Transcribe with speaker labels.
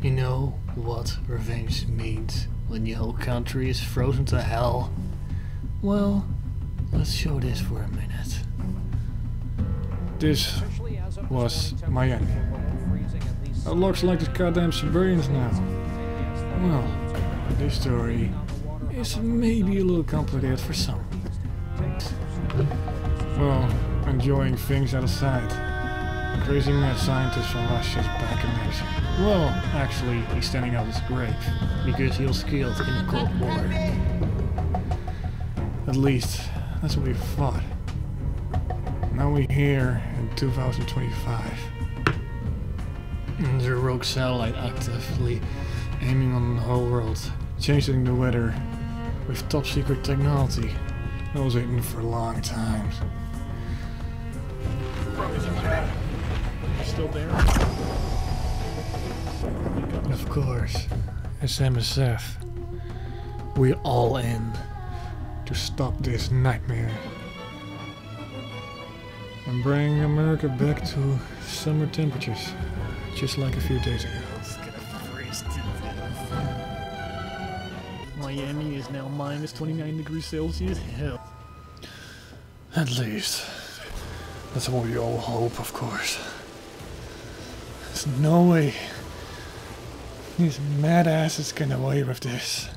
Speaker 1: You know what revenge means when your whole country is frozen to hell? Well, let's show this for a minute.
Speaker 2: This was my Miami. It looks like the goddamn civilians now. Well, this story is maybe a little complicated for some. Well, enjoying things out of sight. Crazy mad scientist from Russia's back in action.
Speaker 1: Well, actually, he's standing out his grave because he was killed in Cold War.
Speaker 2: At least, that's what we thought. Now we're here in 2025.
Speaker 1: And the rogue satellite actively
Speaker 2: Aiming on the whole world. Changing the weather with top secret technology. I was waiting for a long time.
Speaker 1: Still there. Of course,
Speaker 2: SMSF. We all in to stop this nightmare and bring America back to summer temperatures, just like a few days ago.
Speaker 1: Miami is now minus 29 degrees Celsius. Hell.
Speaker 2: At least, that's what we all hope, of course. There's no way these mad asses get away with this.